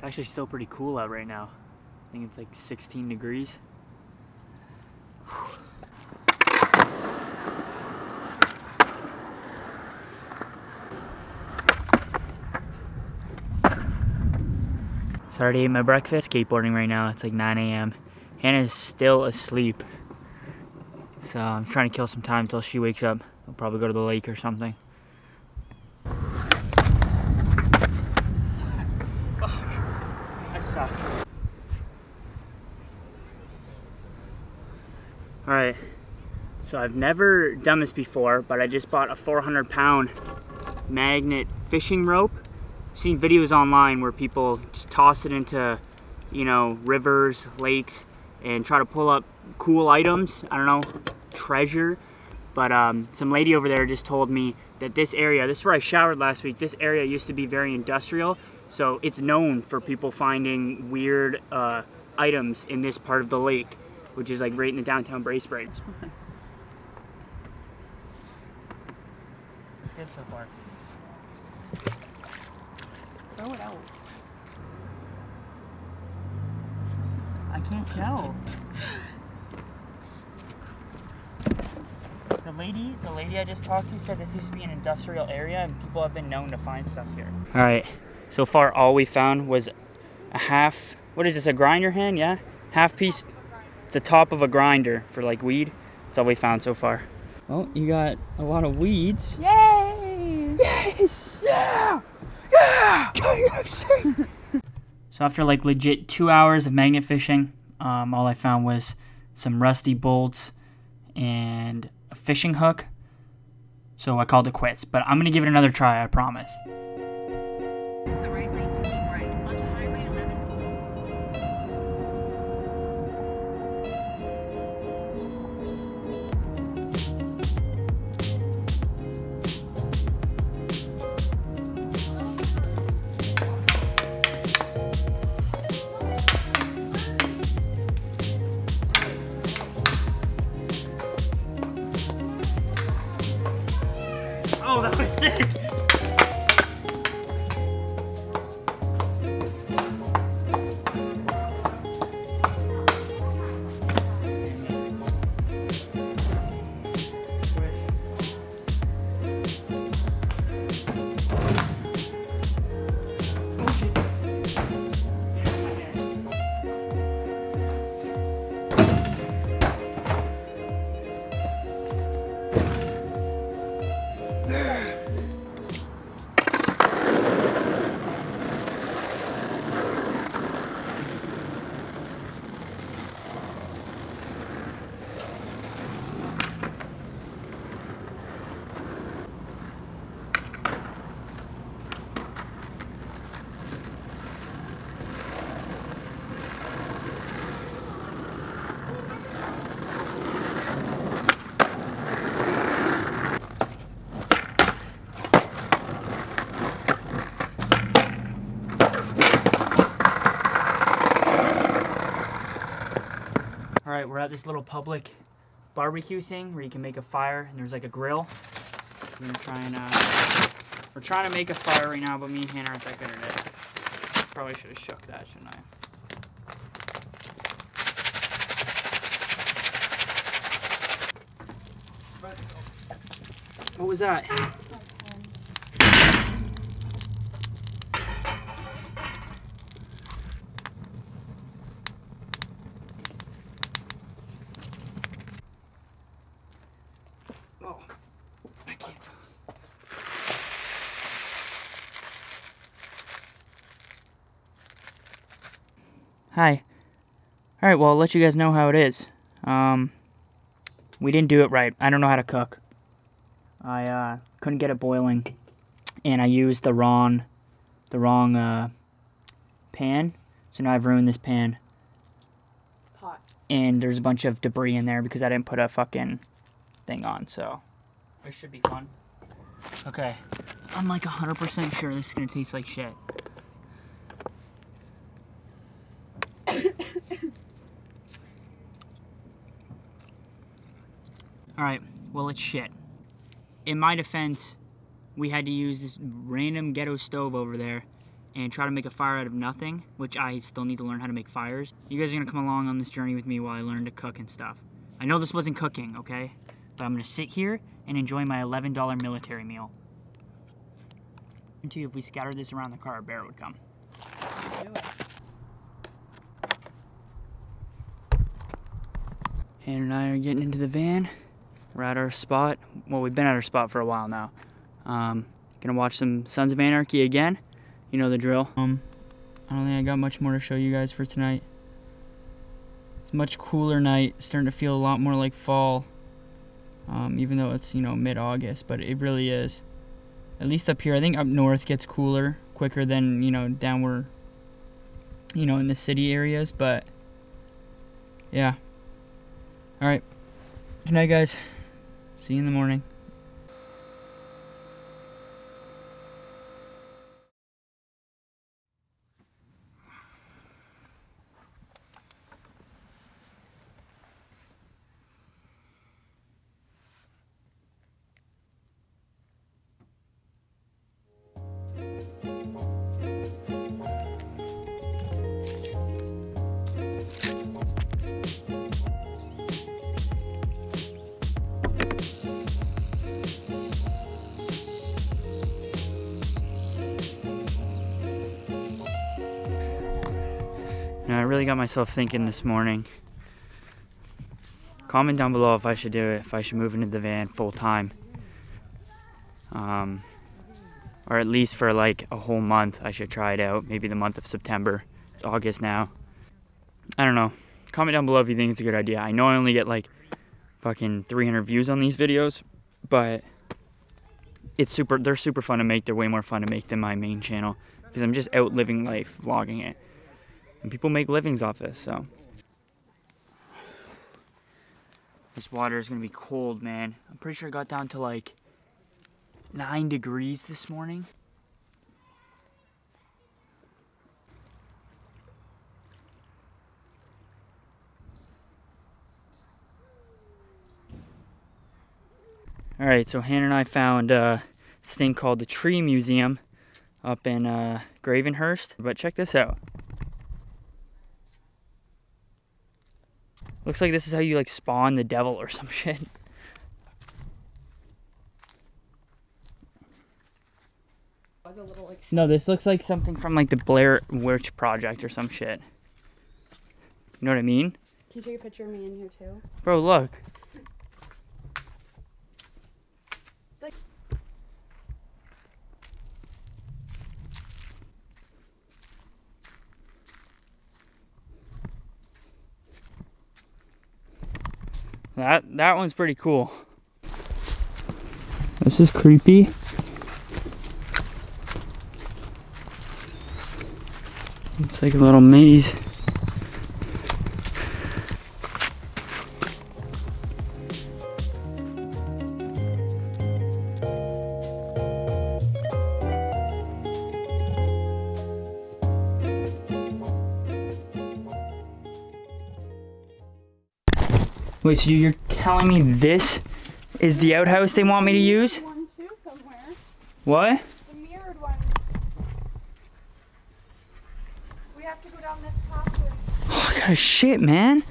It's actually still pretty cool out right now. I think it's like 16 degrees. So I already ate my breakfast, skateboarding right now. It's like 9 a.m. Hannah's still asleep. So I'm trying to kill some time until she wakes up. I'll probably go to the lake or something. I suck. Alright, so I've never done this before, but I just bought a 400 pound magnet fishing rope. I've seen videos online where people just toss it into, you know, rivers, lakes, and try to pull up cool items. I don't know, treasure. But um, some lady over there just told me that this area, this is where I showered last week, this area used to be very industrial. So it's known for people finding weird uh, items in this part of the lake, which is like right in the downtown Bracebridge. It's good so far. Throw it out. I can't tell. The lady, the lady I just talked to said this used to be an industrial area and people have been known to find stuff here. All right, so far all we found was a half, what is this, a grinder hand, yeah? Half piece, the top of a grinder for like weed. That's all we found so far. Well, you got a lot of weeds. Yay! Yes! Yeah! Yeah! KFC! so after like legit two hours of magnet fishing, um, all I found was some rusty bolts and a fishing hook. So I called it quits. But I'm gonna give it another try, I promise. Oh, All right, we're at this little public barbecue thing where you can make a fire and there's like a grill. We're gonna try and uh, we're trying to make a fire right now, but me and Hannah aren't that good at it. Probably should have shook that, shouldn't I? What was that? Oh, I can't. Hi. All right, well, I'll let you guys know how it is. Um, we didn't do it right. I don't know how to cook. I uh, couldn't get it boiling, and I used the wrong, the wrong uh, pan. So now I've ruined this pan, Pot. and there's a bunch of debris in there because I didn't put a fucking thing on. So this should be fun. Okay, I'm like 100% sure this is gonna taste like shit. Alright, well, it's shit. In my defense, we had to use this random ghetto stove over there, and try to make a fire out of nothing, which I still need to learn how to make fires. You guys are gonna come along on this journey with me while I learn to cook and stuff. I know this wasn't cooking, okay? But I'm gonna sit here and enjoy my $11 military meal. Guarantee if we scattered this around the car, a bear would come. Hannah and I are getting into the van. We're at our spot. Well, we've been at our spot for a while now. Um, gonna watch some Sons of Anarchy again. You know the drill. Um, I don't think I got much more to show you guys for tonight. It's a much cooler night. Starting to feel a lot more like fall. Um, even though it's you know mid-August, but it really is. At least up here, I think up north gets cooler quicker than you know down where, you know, in the city areas. But yeah. All right. Good night, guys. See you in the morning. Really got myself thinking this morning. Comment down below if I should do it, if I should move into the van full time. Um, or at least for like a whole month, I should try it out. Maybe the month of September. It's August now. I don't know. Comment down below if you think it's a good idea. I know I only get like fucking 300 views on these videos, but it's super, they're super fun to make. They're way more fun to make than my main channel because I'm just out living life, vlogging it. And people make livings off this, so. This water is gonna be cold, man. I'm pretty sure it got down to like nine degrees this morning. All right, so Hannah and I found uh, this thing called the Tree Museum up in uh, Gravenhurst. But check this out. Looks like this is how you like spawn the devil or some shit. Little like No, this looks like something from like the Blair Witch Project or some shit. You know what I mean? Can you take a picture of me in here too? Bro, look. That that one's pretty cool. This is creepy. It's like a little maze. Wait, so you're telling me this is the outhouse they want me to use? One too somewhere. What? The mirrored one. We have to go down this pathway. Oh, I got shit, man.